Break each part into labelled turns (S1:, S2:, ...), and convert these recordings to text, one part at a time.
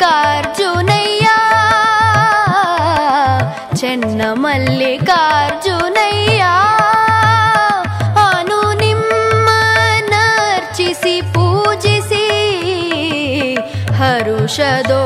S1: మల్లికార్జునయ్యా. చెన్న మల్లికార్జునయ్యా. అను నిమ్మనర్చిసి పూజిసి హరుషదో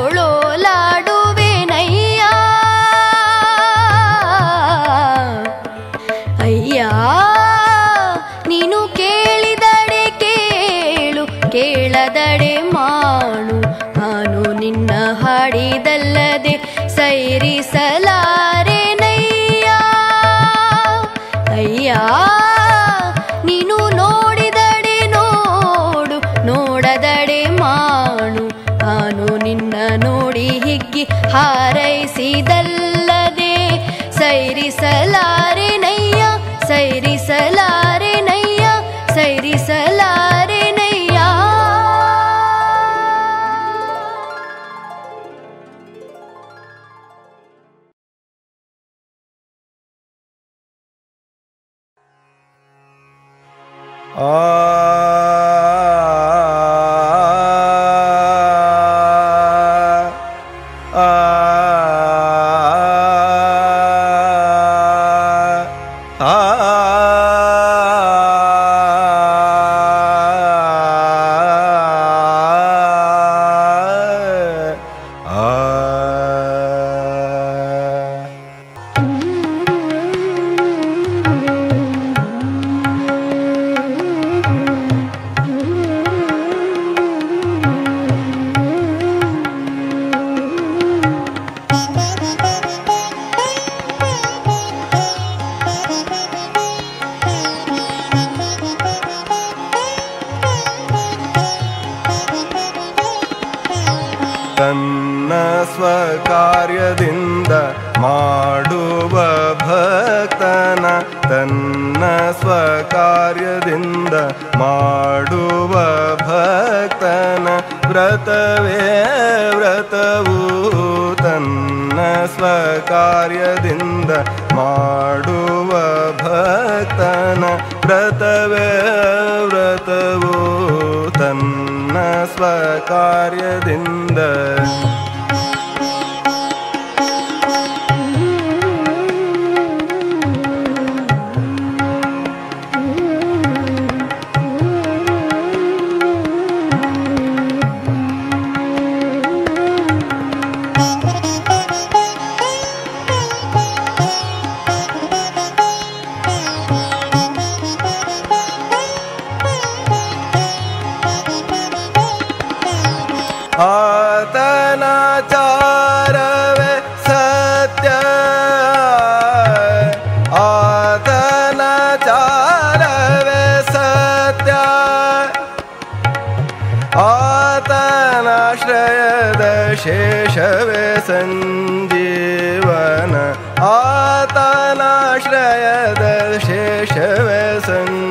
S2: यदर्शिशव सन्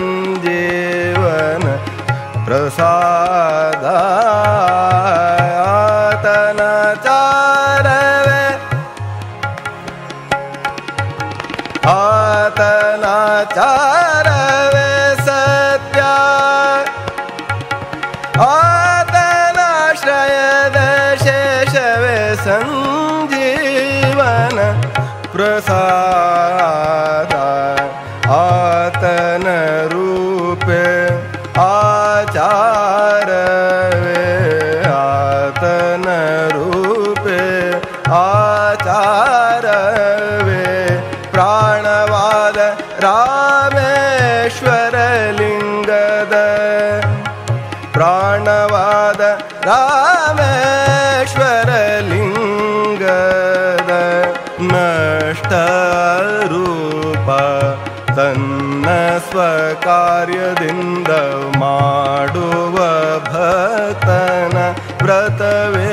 S2: प्रसादा ಭಕ್ತನ ವ್ರತವೇ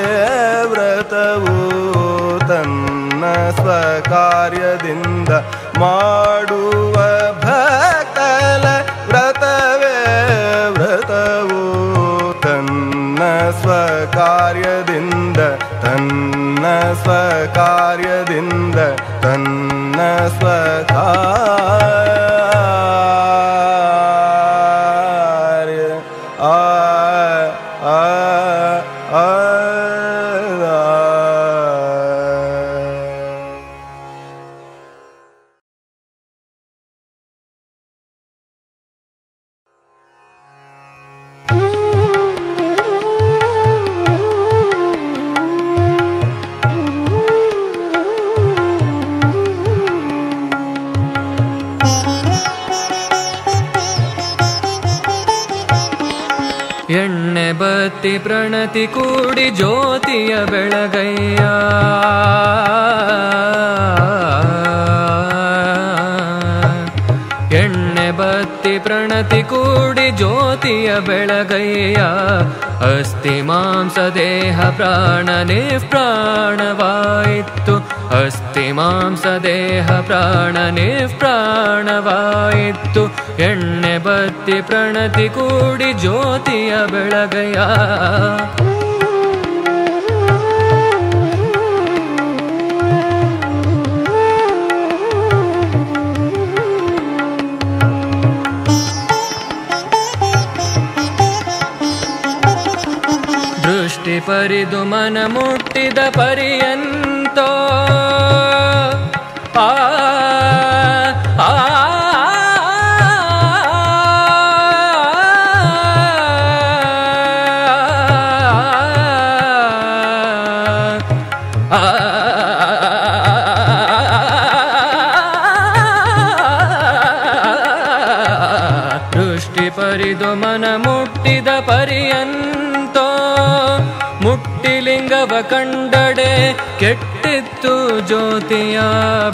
S2: ವ್ರತವು ತನ್ನ ಸ್ವಕಾರ್ಯದಿಂದ ಮಾಡುವ ಭಕ್ತನ ವ್ರತವೇ ವ್ರತವು ತನ್ನ ಸ್ವಕಾರ್ಯದಿಂದ
S1: ತನ್ನ ಸ್ವಕಾರ್ಯದಿಂದ ತನ್ನ ಸ್ವಕಾರ್ಯ
S3: ಬತ್ತಿ ಪ್ರಣತಿ ಕೂಡಿ ಜ್ಯೋತಿಯ ಬೆಳಗಯ್ಯ. ಎಣ್ಣೆ ಬತ್ತಿ ಪ್ರಣತಿ ಕೂಡಿ ಜ್ಯೋತಿಯ ಬೆಳಗಯ್ಯ. ಅಸ್ಥಿ ಮಾಂಸ ದೇಹ ಪ್ರಾಣ ನಿಷ್ಪ್ರಾಣವಾಯಿತು ಅಸ್ಥಿ ಮಾಂಸ ದೇಹ ಪ್ರಾಣ ನಿಷ್ಪ್ರಾಣವಾಯಿತು ಎಣ್ಣೆ ಬತ್ತಿ ಪ್ರಣತಿ ಕೂಡಿ ಜ್ಯೋತಿಯ ಬೆಳಗಯ. ದೃಷ್ಟಿ ಪರಿದು ಮನ ಮುಟ್ಟಿದ ಪರಿಯಂತೋ. ಆ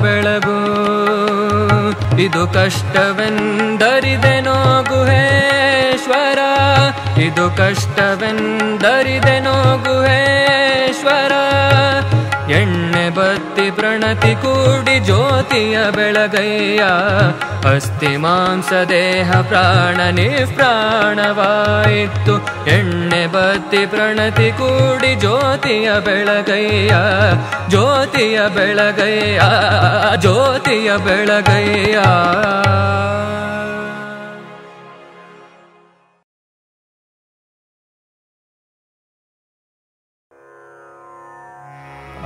S3: ಬೆಳಗು. ಇದು ಕಷ್ಟವೆಂದರಿದೆನೋ ಗುಹೇಶ್ವರ. ಇದು ಕಷ್ಟವೆಂದರಿದೆನೋ ಗುಹೇಶ್ವರ. ಎಣ್ಣೆ ಬತ್ತಿ ಪ್ರಣತಿ ಕೂಡಿ ಜ್ಯೋತಿಯ ಬೆಳಗಯ್ಯ. ಅಸ್ಥಿ ಮಾಂಸ ದೇಹ ಪ್ರಾಣ ನಿಪ್ರಾಣವಾಯಿತು. ಎಣ್ಣೆ ಬತ್ತಿ ಪ್ರಣತಿ ಕೂಡಿ ಜ್ಯೋತಿಯ ಬೆಳಗಯ್ಯ. ಜ್ಯೋತಿಯ ಬೆಳಗಯ್ಯ ಜ್ಯೋತಿಯ ಬೆಳಗಯ್ಯ.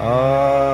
S1: Ah. ದ್ರವ್ಯದ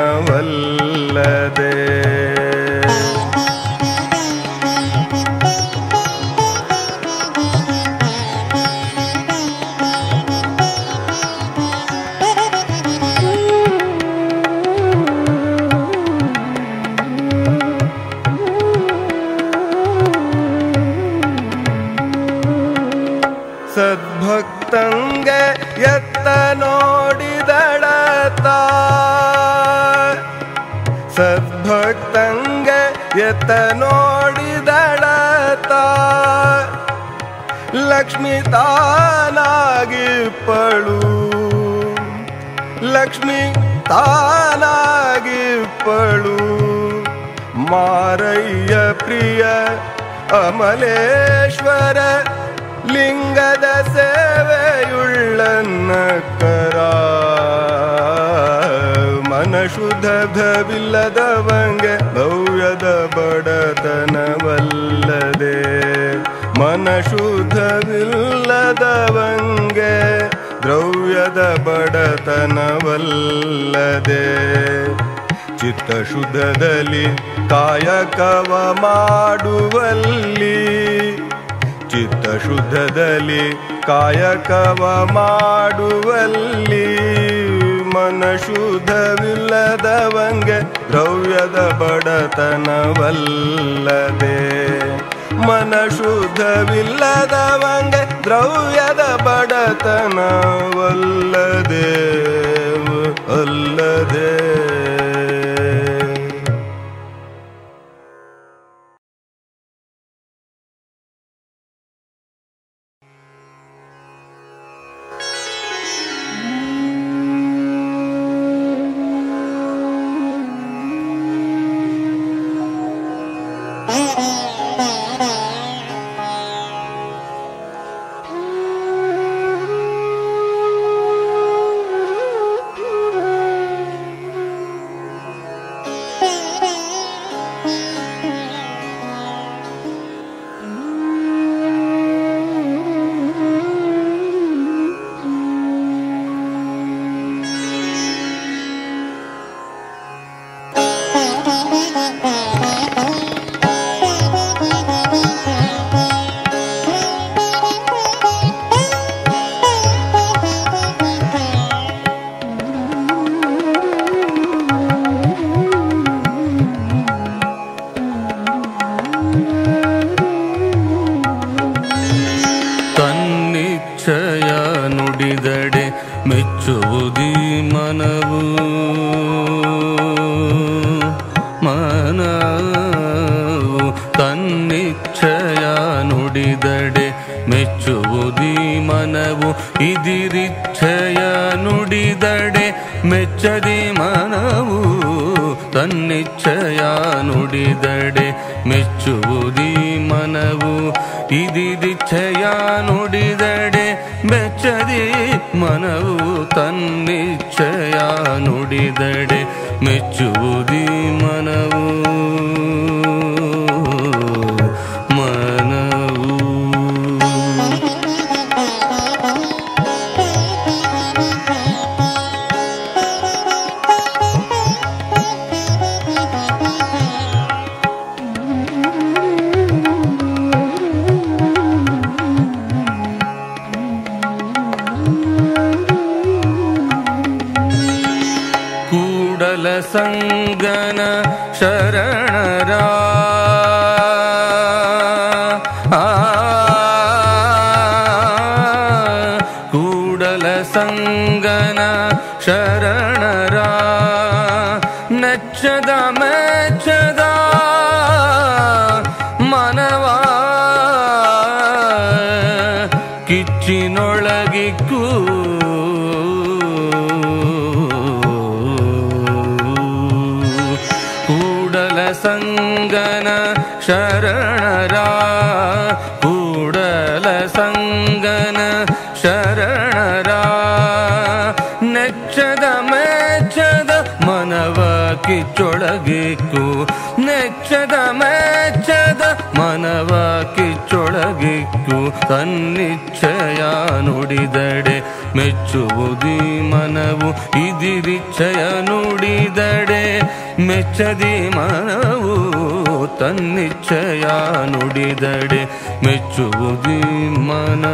S1: ಬಡತನವಲ್ಲದೆ
S4: ಎತ್ತ ನೋಡಿದಳತ ಲಕ್ಷ್ಮಿ ತಾನಾಗಿಪ್ಪಳು ಲಕ್ಷ್ಮಿ ತಾನಾಗಿಪ್ಪಳು ಮಾರಯ್ಯ ಪ್ರಿಯ ಅಮಲೇಶ್ವರ ಲಿಂಗದ ಸೇವೆಯುಳ್ಳನ್ನ ಕರ. ಮನ ಶುದ್ಧವಿಲ್ಲದವಂಗೆ ಭವ್ಯದ ಬಡತನವಲ್ಲದೆ ಮನ ಶುದ್ಧವಿಲ್ಲದವಂಗೆ ದ್ರವ್ಯದ ಬಡತನವಲ್ಲದೆ ಚಿತ್ತ ಶುದ್ಧದಲ್ಲಿ ಕಾಯಕವ ಮಾಡುವಲ್ಲಿ ಚಿತ್ತ ಶುದ್ಧದಲ್ಲಿ ಕಾಯಕವ ಮಾಡುವಲ್ಲಿ ಮನ ಶುದ್ಧವಿಲ್ಲದವಂಗೆ ದ್ರವ್ಯದ ಬಡತನವಲ್ಲದೆ. ಮನ ಶುದ್ಧವಿಲ್ಲದವಂಗೆ ದ್ರವ್ಯದ ಬಡತನವಲ್ಲದೆ ಅಲ್ಲದೆ.
S5: ಮನವು ಇದಿರಿಚ್ಛಯ ನುಡಿದಡೆ ಮೆಚ್ಚದಿ ಮನವು ತನ್ನಿಚ್ಛಯ ನುಡಿದಡೆ ಮೆಚ್ಚುವುದಿ
S6: ಮನ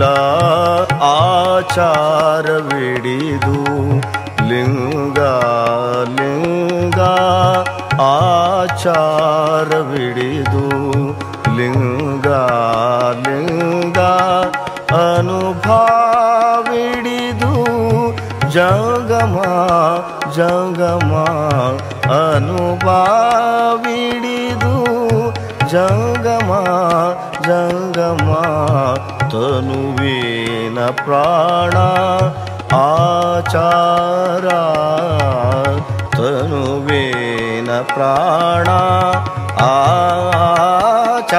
S7: ವಿನ ಆಚಾರವಿಡಿದು ಲಿಂಗ ಲಿಂಗ ಆಚಾರ तनुवेन प्राण, आचारा, तनुवेन प्राण, आचारा,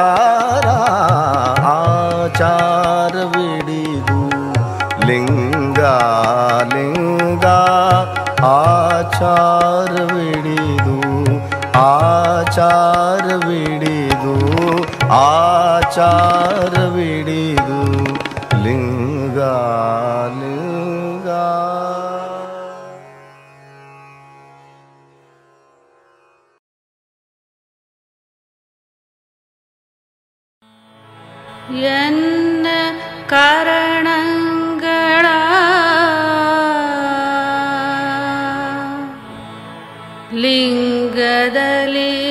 S7: आचार विडिगु लिङ्गा लिङ्गा आचार विडिदु आचार विडिदु आचार विडिदु यन्न करणिङ्गदली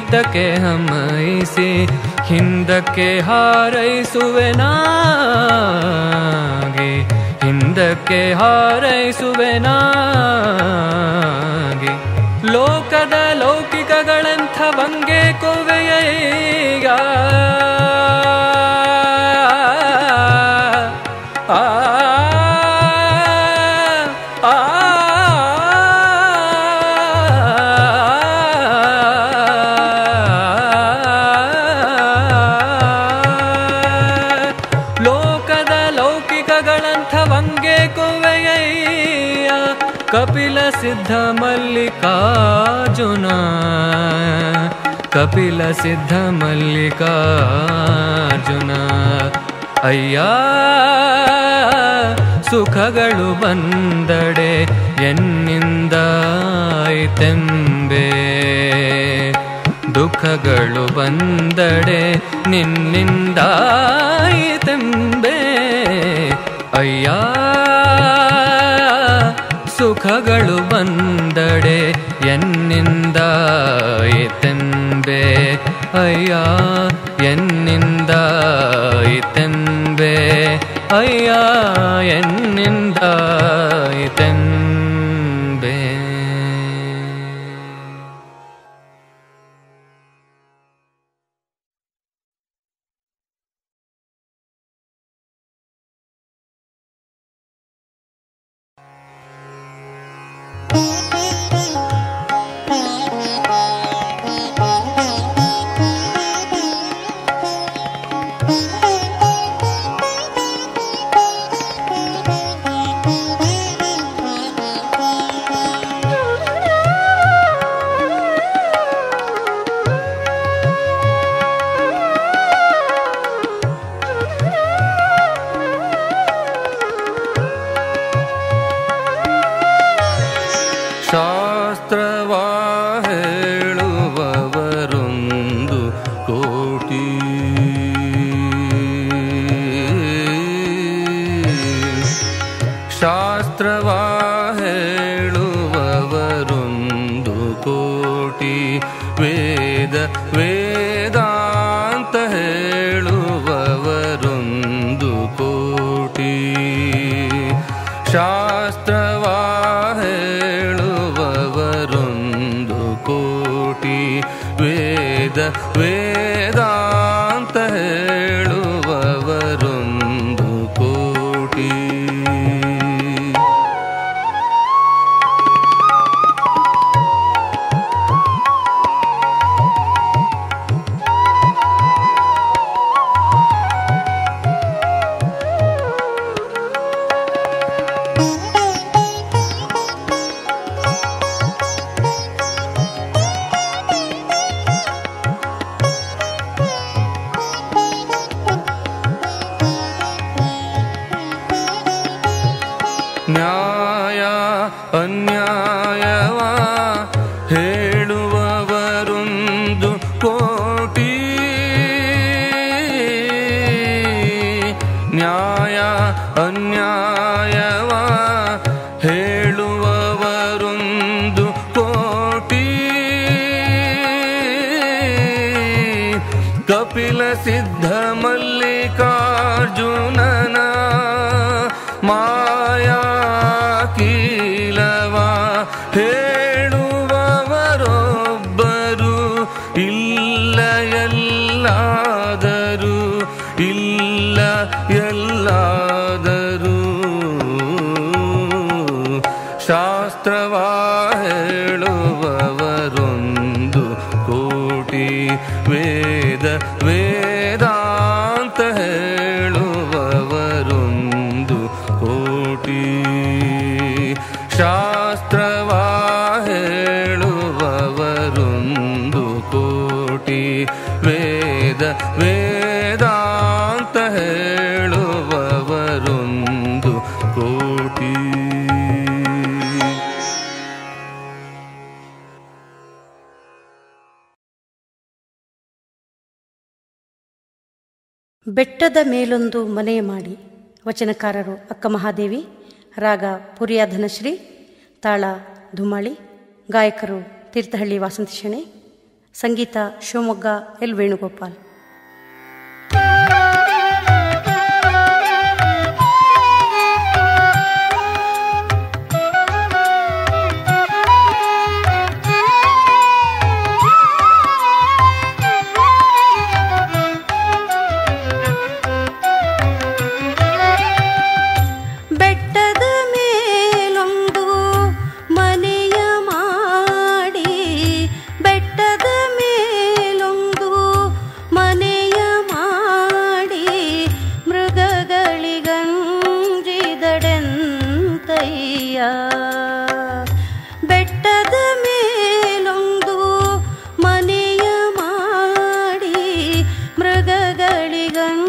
S7: के हैसि हिन्दके
S3: हा ಸಿದ್ಧ ಮಲ್ಲಿಕಾರ್ಜುನ
S4: ಕಪಿಲ ಸಿದ್ಧ ಮಲ್ಲಿಕಾರ್ಜುನ. ಅಯ್ಯ ಸುಖಗಳು ಬಂದಡೆ ಎನ್ನಿಂದಾಯಿತೆಂಬೆ. ದುಃಖಗಳು ಬಂದಡೆ ನಿನ್ನಿಂದಾಯಿತೆಂಬೆ. ಸುಖಗಳು ಬಂದಡೆ ಎನ್ನಿಂದ ಇತೆಂಬೆ? ಅಯ್ಯ ಎನ್ನಿಂದ ಇತೆಂಬೆ? ಅಯ್ಯ ಎನ್ನಿಂದ ಇತೆಂಬೆ? ಇಲ್ಲ ಎಲ್ಲಾದರೂ ಶಾಸ್ತ್ರವಾ
S8: ಬೆಟ್ಟದ ಮೇಲೊಂದು ಮನೆ ಮಾಡಿ. ವಚನಕಾರರು ಅಕ್ಕ ಮಹಾದೇವಿ, ರಾಗ ಪುರಿಯ ಧನಶ್ರೀ ತಾಳ ಧುಮಾಳಿ, ಗಾಯಕರು ತೀರ್ಥಹಳ್ಳಿ ವಾಸಂತಿ ಶೆಣೆ, ಸಂಗೀತ ಶಿವಮೊಗ್ಗ ಎಲ್ ವೇಣುಗೋಪಾಲ್. அழிகன்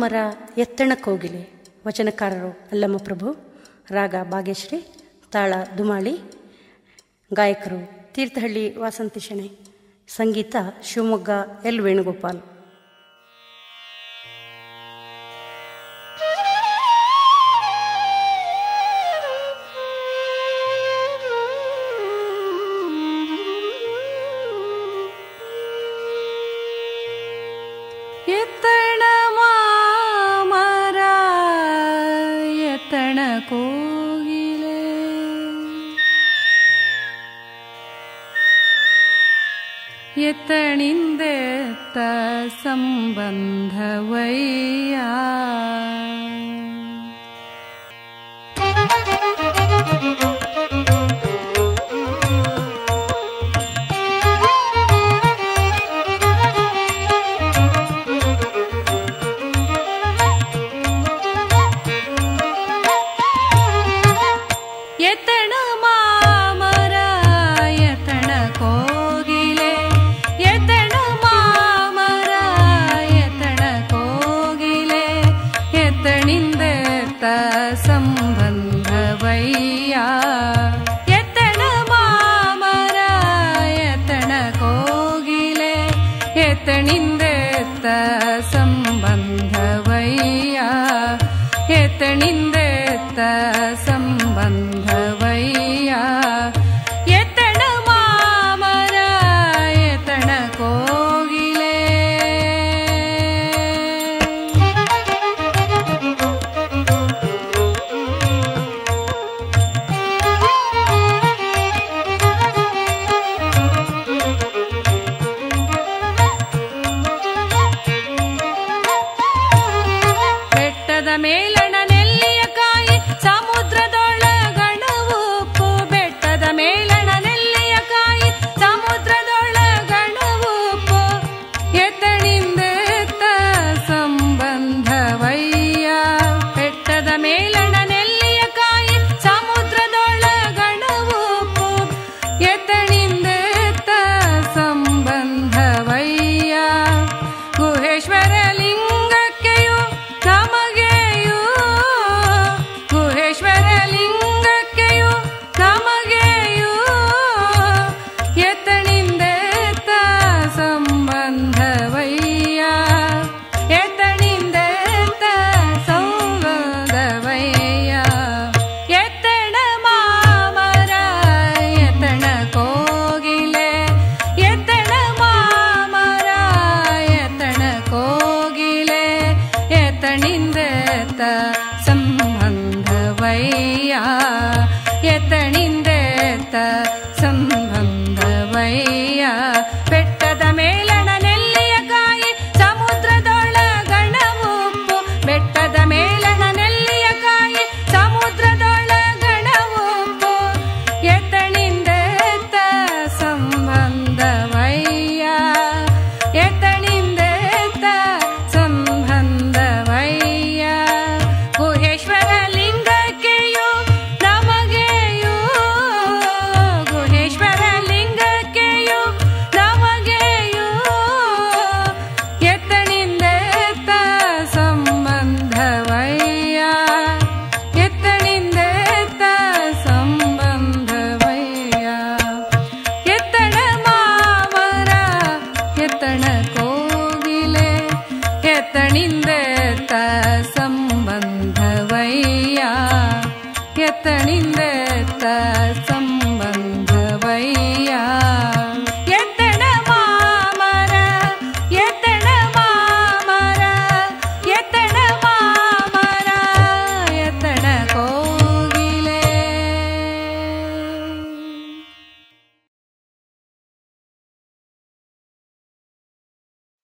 S8: ಅಮರ
S9: ಎತ್ತಣ ಕೋಗಿಲೆ ವಚನಕಾರರು, ಅಲ್ಲಮ್ಮ ಪ್ರಭು, ರಾಗ ಭಾಗ್ಯಶ್ರೀ ತಾಳ ದುಮಾಳಿ, ಗಾಯಕರು, ತೀರ್ಥಹಳ್ಳಿ ವಾಸಂತಿ ಶಣೆ, ಸಂಗೀತ ಶಿವಮೊಗ್ಗ ಎಲ್ ವೇಣುಗೋಪಾಲ್. 问。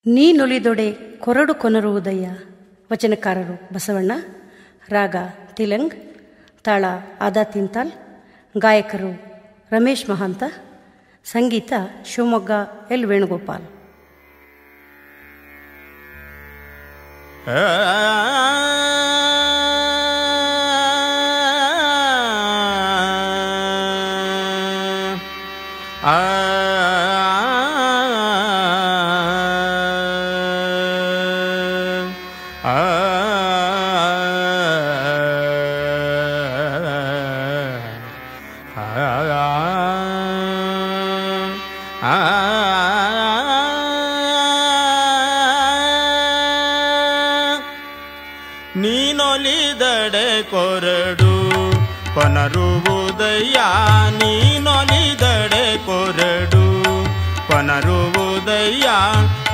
S8: ನೀನೊಲಿದೊಡೆ ಕೊರಡು ಕೊನರುವುದಯ್ಯ ವಚನಕಾರರು ಬಸವಣ್ಣ ರಾಗ ತಿಲಂಗ್ ತಾಳ ಆದಾ ತಿಂತಾಲ್ ಗಾಯಕರು ರಮೇಶ್ ಮಹಾಂತ ಸಂಗೀತ ಶಿವಮೊಗ್ಗ ಎಲ್ ವೇಣುಗೋಪಾಲ್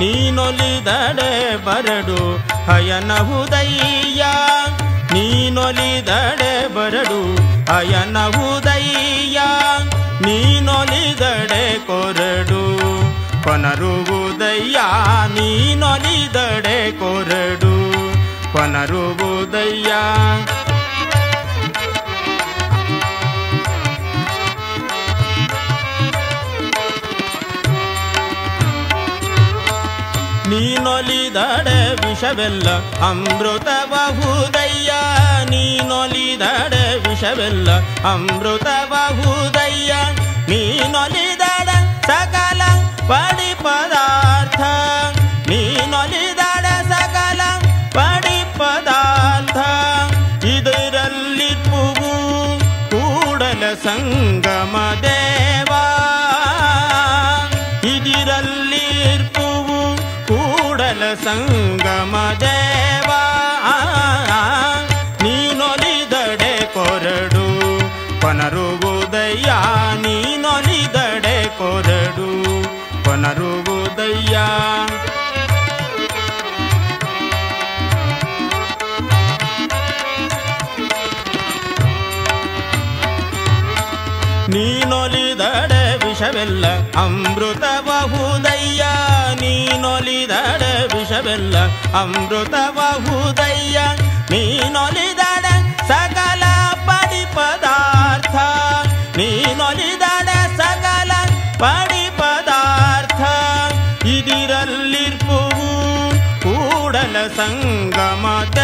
S2: ನೀನೊಲಿದಡೆ ಬರಡು ಹಯನಹುದಯ್ಯ ನೀನೊಲಿದಡೆ ಬರಡು ಹಯನಹುದಯ್ಯ ನೀನೊಲಿದಡೆ ಕೊರಡು ಕೊನರುವುದಯ್ಯ ನೀನೊಲಿದಡೆ ಕೊರಡು ಕೊನರುವುದಯ್ಯ ನೀನೊಲಿದಡೆ ವಿಷವೆಲ್ಲ ಅಮೃತಬಹುದಯ್ಯ ನೀನೊಲಿದಡೆ ವಿಷವೆಲ್ಲ ಅಮೃತಬಹುದಯ್ಯ ನೀನೊಲಿದಡ ಸಕಲ ಪಡಿ ಪದಾರ್ಥ ಕೊನರುವುದಯ್ಯ ನೀನೊಲಿದಡೆ ಕೊರಡು ಕೊನರುವುದಯ್ಯ. ನೀನೊಲಿದಡೆ ವಿಷವೆಲ್ಲ ಅಮೃತಬಹುದಯ್ಯ ನೀನೊಲಿದಡೆ ವಿಷವೆಲ್ಲ ಅಮೃತಬಹುದಯ್ಯ ನೀನೊಲಿದಡೆ सङ्गमत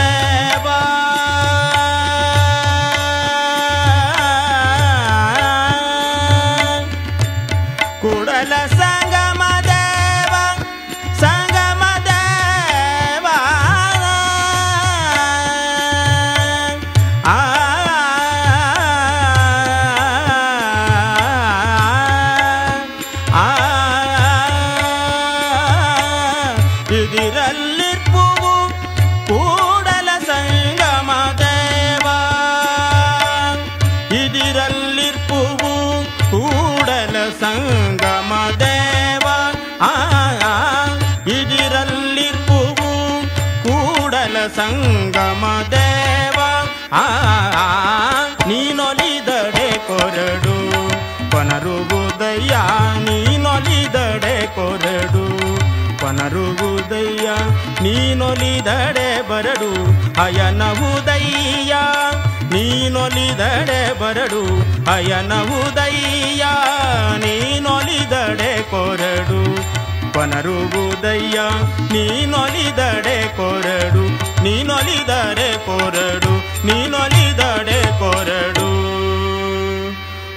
S2: ಕೊನರುವುದಯ್ಯ ನೀನೊಲಿದಡೆ ಬರಡು ಅಯನವುದಯ್ಯ ನೀನೊಲಿದಡೆ ಬರಡು ಅಯನವುದಯ್ಯ ನೀನೊಲಿದಡೆ ಕೊರಡು, ಪನರುವುದಯ್ಯ. ನೀನೊಲಿದಡೆ ಕೊರಡು, ನೀನೊಲಿದರೆ ಕೊರಡು ನೀನೊಲಿದಡೆ ಕೊರಡು.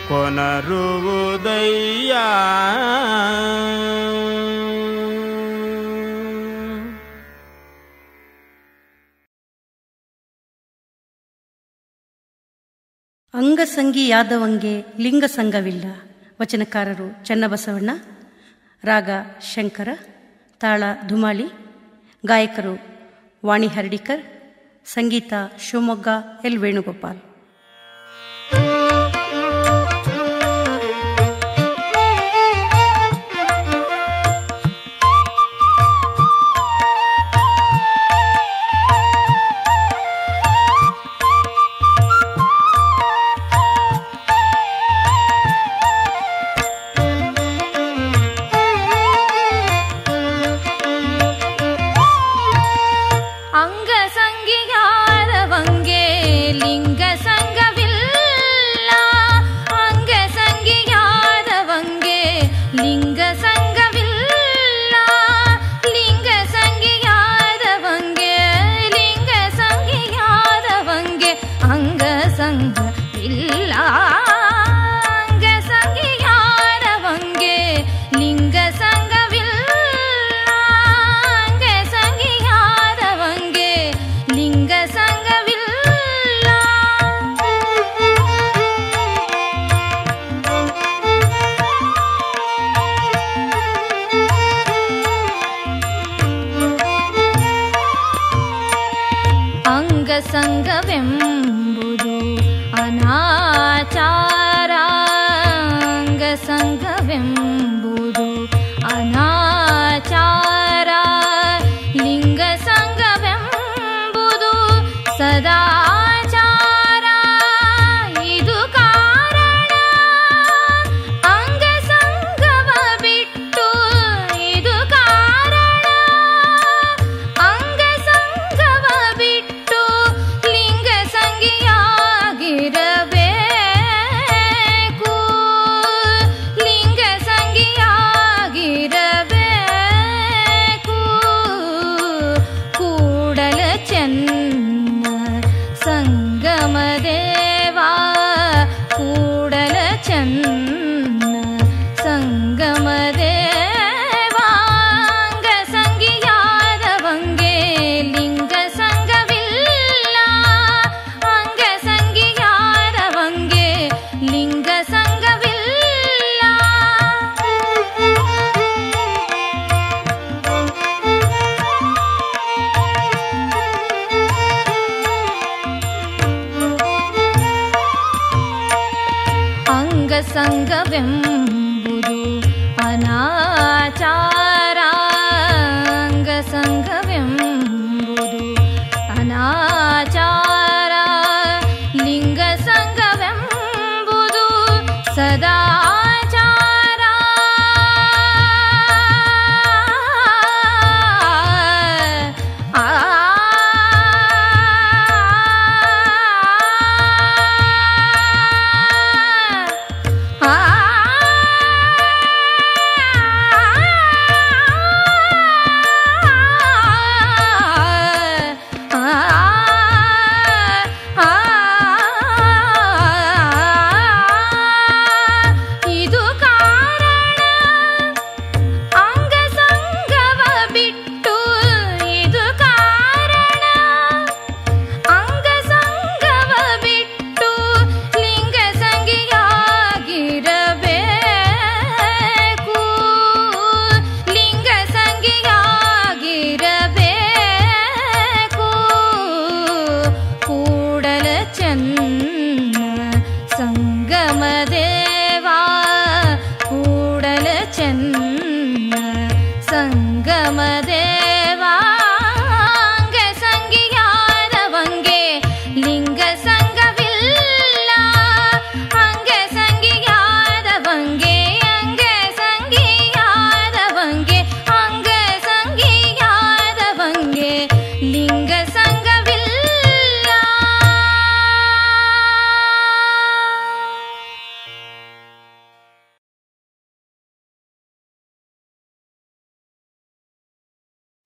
S2: ಕೊನರುವುದಯ್ಯ.
S8: ಅಂಗಸಂಗಿಯಾದವಂಗೆ ಲಿಂಗ ಸಂಘವಿಲ್ಲ. ವಚನಕಾರರು ಚನ್ನಬಸವಣ್ಣ, ರಾಗ ಶಂಕರ, ತಾಳ ಧುಮಾಳಿ, ಗಾಯಕರು ವಾಣಿ ಹರ್ಡಿಕರ್,
S9: ಸಂಗೀತ ಶಿವಮೊಗ್ಗ ಎಲ್ ವೇಣುಗೋಪಾಲ್.
S10: them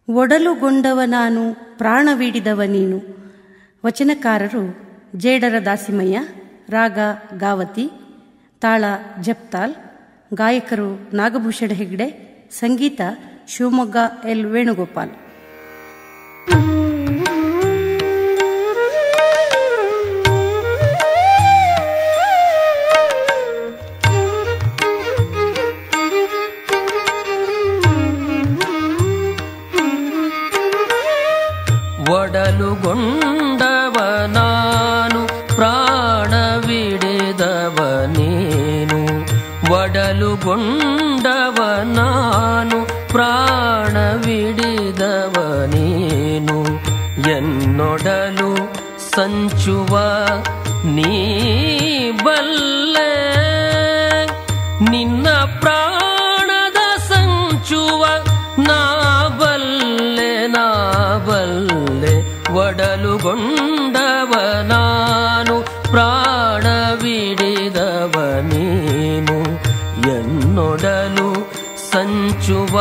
S9: ಒಡಲುಗೊಂಡವ ನಾನು ಪ್ರಾಣವೀಡಿದವ ನೀನು. ವಚನಕಾರರು ಜೇಡರ ದಾಸಿಮಯ್ಯ, ರಾಗ ಗಾವತಿ, ತಾಳ ಜಪ್ತಾಲ್, ಗಾಯಕರು ನಾಗಭೂಷಣ ಹೆಗ್ಡೆ, ಸಂಗೀತ ಶಿವಮೊಗ್ಗ ಎಲ್ ವೇಣುಗೋಪಾಲ್.
S11: ಹಂಚುವ ನೀ ಬಲ್ಲ, ನಿನ್ನ ಪ್ರಾಣದ ಸಂಚುವ ನಾ ಬಲ್ಲೆ ನಾ ಬಲ್ಲೆ. ಒಡಲುಗೊಂಡವ ನಾನು ಪ್ರಾಣವಿಡಿದವ ನೀನು. ಎನ್ನೊಡಲು ಸಂಚುವ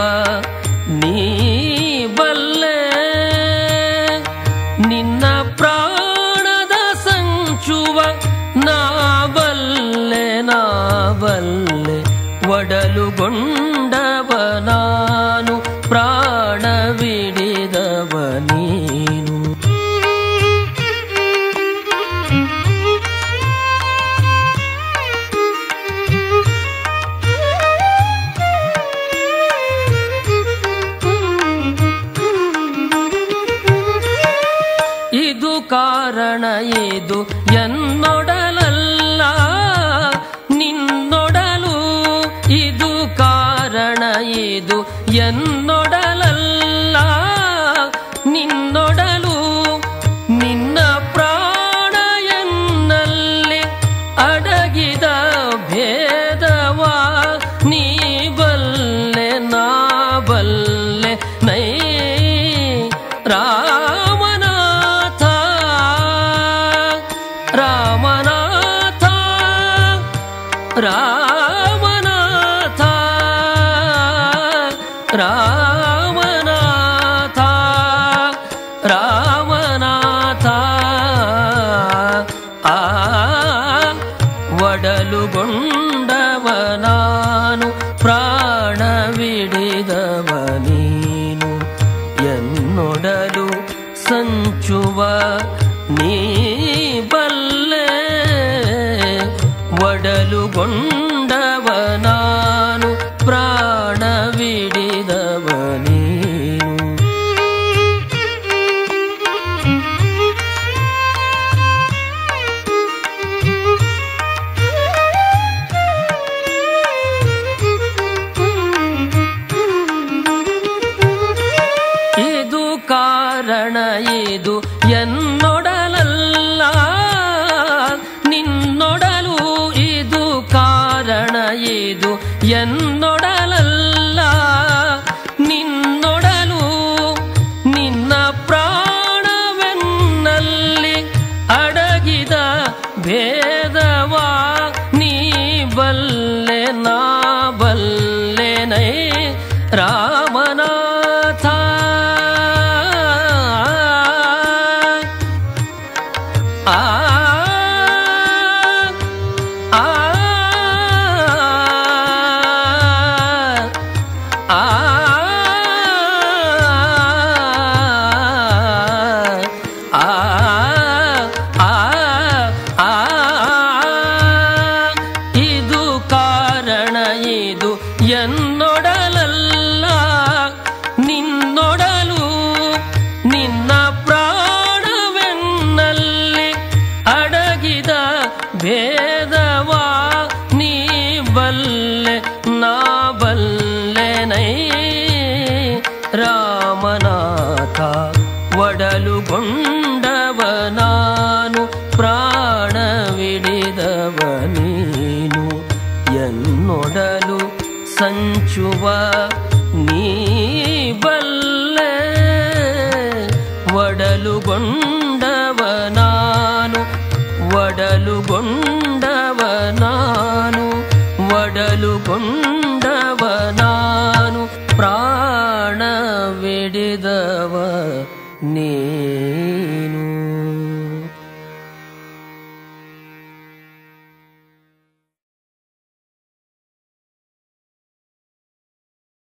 S11: ಎನ್ನೋ